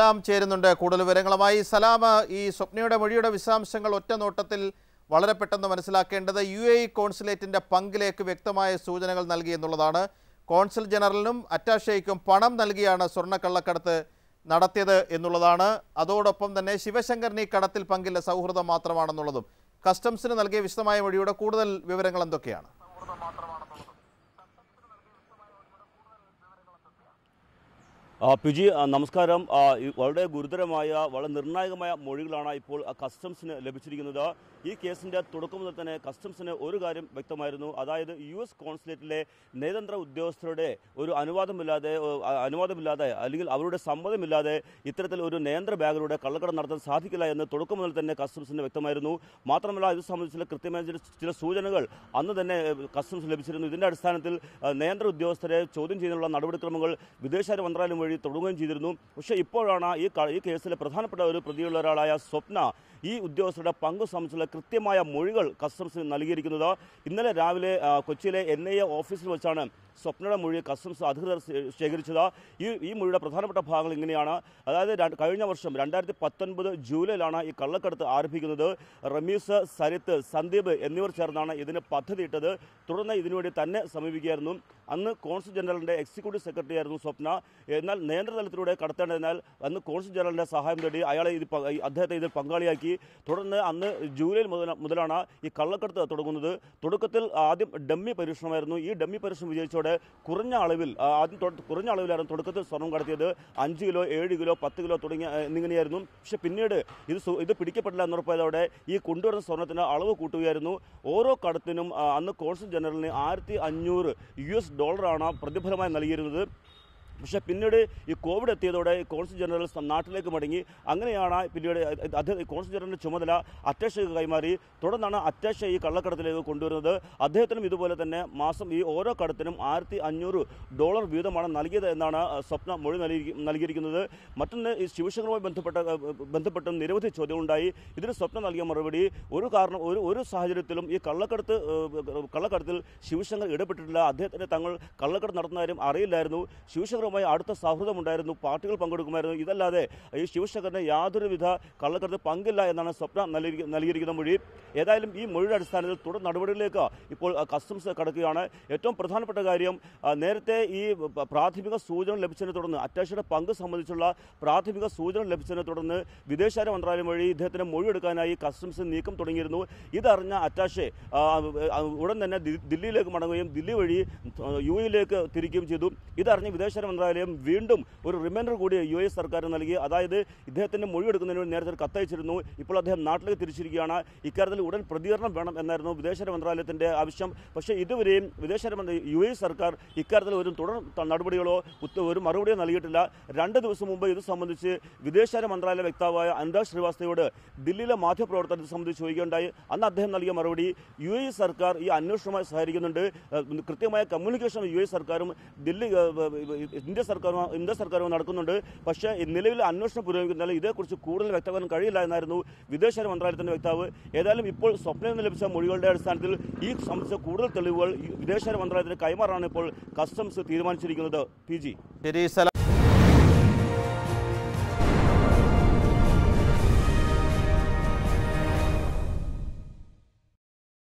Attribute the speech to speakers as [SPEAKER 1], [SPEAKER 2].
[SPEAKER 1] സലാം ചേരുന്നുണ്ട്. കൂടുതൽ വിവരങ്ങളുമായി സലാം ഈ സ്വപ്നയുടെ മൊഴിയുടെ വിശദാംശങ്ങൾ ഒറ്റ നോട്ടത്തിൽ വളരെ പെട്ടെന്ന് മനസ്സിലാക്കേണ്ടത് യു എ ഇ കോൺസുലേറ്റിന്റെ പങ്കിലേക്ക് വ്യക്തമായ സൂചനകൾ നൽകി എന്നുള്ളതാണ്. കോൺസുൽ ജനറലിനും അറ്റാഷയ്ക്കും പണം നൽകിയാണ് സ്വർണക്കള്ളക്കടത്ത് നടത്തിയത് എന്നുള്ളതാണ്. അതോടൊപ്പം തന്നെ ശിവശങ്കറിന് ഈ കടത്തിൽ പങ്കില്ല സൗഹൃദം മാത്രമാണെന്നുള്ളതും. കസ്റ്റംസിന് നൽകിയ വിശദമായ മൊഴിയുടെ കൂടുതൽ വിവരങ്ങൾ എന്തൊക്കെയാണ്?
[SPEAKER 2] പിജി നമസ്കാരം. വളരെ ഗുരുതരമായ വളരെ നിർണായകമായ മൊഴികളാണ് ഇപ്പോൾ കസ്റ്റംസിന് ലഭിച്ചിരിക്കുന്നത്. ഈ കേസിന്റെ തുടക്കം മുതൽ തന്നെ കസ്റ്റംസിന് ഒരു കാര്യം വ്യക്തമായിരുന്നു. അതായത് യു എസ് കോൺസുലേറ്റിലെ നയതന്ത്ര ഉദ്യോഗസ്ഥരുടെ ഒരു അനുവാദമില്ലാതെ അനുവാദമില്ലാതെ അല്ലെങ്കിൽ അവരുടെ സമ്മതമില്ലാതെ ഇത്തരത്തിൽ ഒരു നയന്ത്ര ബാഗിലൂടെ കള്ളക്കടം നടത്താൻ സാധിക്കില്ല എന്ന് തുടക്കം മുതൽ തന്നെ കസ്റ്റംസിന് വ്യക്തമായിരുന്നു. മാത്രമല്ല ഇത് സംബന്ധിച്ചുള്ള കൃത്യമായ ചില- സൂചനകൾ അന്ന് തന്നെ കസ്റ്റംസ് ലഭിച്ചിരുന്നു. ഇതിന്റെ അടിസ്ഥാനത്തിൽ നയന്ത്ര ഉദ്യോഗസ്ഥരെ ചോദ്യം ചെയ്യുന്നതിനുള്ള നടപടിക്രമങ്ങൾ വിദേശകാര്യ മന്ത്രാലയം വഴി തുടങ്ങുകയും ചെയ്തിരുന്നു. പക്ഷേ ഇപ്പോഴാണ് ഈ ഈ കേസിലെ പ്രധാനപ്പെട്ട ഒരു പ്രതിയുള്ള ഒരാളായ സ്വപ്ന ഈ ഉദ്യോഗസ്ഥരുടെ പങ്ക് സംബന്ധിച്ചുള്ള കൃത്യമായ മൊഴികൾ കസ്റ്റംസിന് നൽകിയിരിക്കുന്നത്. ഇന്നലെ രാവിലെ കൊച്ചിയിലെ എൻ ഐ എ ഓഫീസിൽ വെച്ചാണ് സ്വപ്നയുടെ മൊഴി കസ്റ്റംസ് അധികൃതർ ശേഖരിച്ചത്. ഈ ഈ മൊഴിയുടെ പ്രധാനപ്പെട്ട ഭാഗങ്ങൾ ഇങ്ങനെയാണ്. അതായത് കഴിഞ്ഞ വർഷം രണ്ടായിരത്തി പത്തൊൻപത് ജൂലൈയിലാണ് ഈ കള്ളക്കടത്ത് ആരംഭിക്കുന്നത്. റമീസ് സരിത്ത് സന്ദീപ് എന്നിവർ ചേർന്നാണ് ഇതിന് പദ്ധതിയിട്ടത്. തുടർന്ന് ഇതിനുവേണ്ടി തന്നെ സമീപിക്കുകയായിരുന്നു. അന്ന് കോൺസുൽ ജനറലിന്റെ എക്സിക്യൂട്ടീവ് സെക്രട്ടറി ആയിരുന്നു സ്വപ്ന. എന്നാൽ നിയന്ത്രണതലത്തിലൂടെ കടത്തേണ്ടതിനാൽ അന്ന് കോൺസുൽ ജനറലിന്റെ സഹായം തേടി അയാളെ ഇത് അദ്ദേഹത്തെ ഇതിൽ പങ്കാളിയാക്കി. തുടർന്ന് അന്ന് ജൂലൈ മുതൽ മുതലാണ് ഈ കള്ളക്കടത്ത് തുടങ്ങുന്നത്. തുടക്കത്തിൽ ആദ്യം ഡമ്മി പരീക്ഷണമായിരുന്നു. ഈ ഡമ്മി പരീക്ഷണം വിജയിച്ചോടെ കുറഞ്ഞ അളവിൽ ആദ്യം കുറഞ്ഞ അളവിലായിരുന്നു തുടക്കത്തിൽ സ്വർണം കടത്തിയത്. അഞ്ച് കിലോ ഏഴ് കിലോ പത്ത് കിലോ തുടങ്ങിയ എന്നിങ്ങനെയായിരുന്നു. പക്ഷെ പിന്നീട് ഇത് ഇത് പിടിക്കപ്പെട്ടില്ല എന്നുറപ്പായതോടെ ഈ കൊണ്ടുവരുന്ന സ്വർണത്തിന് അളവ് കൂട്ടുകയായിരുന്നു. ഓരോ കടത്തിനും അന്ന് കോൺസുൽ ജനറലിന് ആയിരത്തി അഞ്ഞൂറ് യു എസ് ഡോളറാണ് പ്രതിഫലമായി നൽകിയിരുന്നത്. പക്ഷേ പിന്നീട് ഈ കോവിഡ് എത്തിയതോടെ കോൺസുൽ ജനറൽ നാട്ടിലേക്ക് മടങ്ങി. അങ്ങനെയാണ് പിന്നീട് അദ്ദേഹം കോൺസുൽ ജനറലിന്റെ ചുമതല അറ്റേഷയ്ക്ക് കൈമാറി. തുടർന്നാണ് അറ്റേഷ ഈ കള്ളക്കടത്തിലേക്ക് കൊണ്ടുവരുന്നത്. അദ്ദേഹത്തിനും ഇതുപോലെ തന്നെ മാസം ഈ ഓരോ കടത്തിനും ആയിരത്തി അഞ്ഞൂറ് ഡോളർ വീതമാണ് നൽകിയത് എന്നാണ് സ്വപ്ന മൊഴി നൽകി നൽകിയിരിക്കുന്നത്. മറ്റൊന്ന് ഈ ശിവശങ്കറുമായി ബന്ധപ്പെട്ട ബന്ധപ്പെട്ട നിരവധി ചോദ്യങ്ങളുണ്ടായി. ഇതിന് സ്വപ്നം നൽകിയ മറുപടി ഒരു കാരണം ഒരു ഒരു സാഹചര്യത്തിലും ഈ കള്ളക്കടത്ത് കള്ളക്കടത്തിൽ ശിവശങ്കർ ഇടപെട്ടിട്ടില്ല. അദ്ദേഹത്തിന് തങ്ങൾ കള്ളക്കടത്ത് നടത്തുന്ന കാര്യം അറിയില്ലായിരുന്നു. ശിവശങ്കറുമായി അടുത്ത സൗഹൃദമുണ്ടായിരുന്നു പാർട്ടികൾ പങ്കെടുക്കുമായിരുന്നു. ഇതല്ലാതെ ഈ ശിവശങ്കറിന് യാതൊരുവിധ കള്ളക്കടത്ത് പങ്കില്ല എന്നാണ് സ്വപ്ന നൽകി- നൽകിയിരിക്കുന്ന മൊഴി. ഏതായാലും ഈ മൊഴിയുടെ അടിസ്ഥാനത്തിൽ തുടർ നടപടികളിലേക്ക് ഇപ്പോൾ കസ്റ്റംസ് കടക്കുകയാണ്. ഏറ്റവും പ്രധാനപ്പെട്ട കാര്യം നേരത്തെ ഈ പ്രാഥമിക സൂചന ലഭിച്ചതിനെ തുടർന്ന് അറ്റാഷയുടെ പങ്ക് സംബന്ധിച്ചുള്ള പ്രാഥമിക സൂചന ലഭിച്ചതിനെ തുടർന്ന് വിദേശകാര്യ മന്ത്രാലയം വഴി ഇദ്ദേഹത്തിന് മൊഴിയെടുക്കാനായി കസ്റ്റംസ് നീക്കം തുടങ്ങിയിരുന്നു. ഇതറിഞ്ഞ അറ്റാഷെ ഉടൻ തന്നെ ദില്ലിയിലേക്ക് മടങ്ങുകയും ദില്ലി വഴി യു എയിലേക്ക് തിരിക്കുകയും ചെയ്തു. ഇതറിഞ്ഞ് വിദേശകാര്യ മന്ത്രാലയം വീണ്ടും ഒരു റിമൈൻഡർ കൂടി യു എ സർക്കാർ നൽകി. അതായത് ഇദ്ദേഹത്തിന്റെ മൊഴിയെടുക്കുന്നതിന് വേണ്ടി നേരത്തെ കത്തയച്ചിരുന്നു. ഇപ്പോൾ അദ്ദേഹം നാട്ടിലേക്ക് തിരിച്ചിരിക്കുകയാണ്. ഇക്കാര്യത്തിൽ ഉടൻ പ്രതികരണം വേണം എന്നായിരുന്നു വിദേശകാര്യ മന്ത്രാലയത്തിന്റെ ആവശ്യം. പക്ഷേ ഇതുവരെയും വിദേശകാര്യ യു എ സർക്കാർ ഇക്കാര്യത്തിൽ ഒരു തുടർ നടപടികളോ ഒരു മറുപടിയോ നൽകിയിട്ടില്ല. രണ്ട് ദിവസം മുമ്പ് ഇത് സംബന്ധിച്ച് വിദേശകാര്യ മന്ത്രാലയ വക്താവായ അനുരാഗ് ശ്രീവാസ്തവയോട് ദില്ലിയിലെ മാധ്യമപ്രവർത്തകർ ഇത് സംബന്ധിച്ച് ചോദിക്കുകയുണ്ടായി. അന്ന് അദ്ദേഹം നൽകിയ മറുപടി യു എ സർക്കാർ ഈ അന്വേഷണവുമായി സഹകരിക്കുന്നുണ്ട്. കൃത്യമായ കമ്മ്യൂണിക്കേഷൻ യു എ സർക്കാരും ദില്ലി ഇന്ത്യ സർക്കാരും ഇന്ത്യ സർക്കാരും നടക്കുന്നുണ്ട്. പക്ഷേ നിലവിൽ അന്വേഷണം പുരോഗമിക്കുന്നതിനാൽ ഇതേക്കുറിച്ച് കൂടുതൽ വ്യക്തമാക്കാൻ കഴിയില്ല എന്നായിരുന്നു വിദേശകാര്യ മന്ത്രാലയത്തിന്റെ വക്താവ് ഏതായാലും ഇപ്പോൾ സ്വപ്നം നിന്ന് ലഭിച്ച മൊഴികളുടെ അടിസ്ഥാനത്തിൽ ഈ സംബന്ധിച്ച കൂടുതൽ തെളിവുകൾ വിദേശകാര്യ മന്ത്രാലയത്തിന് കൈമാറാണ് ഇപ്പോൾ കസ്റ്റംസ് തീരുമാനിച്ചിരിക്കുന്നത്. P G.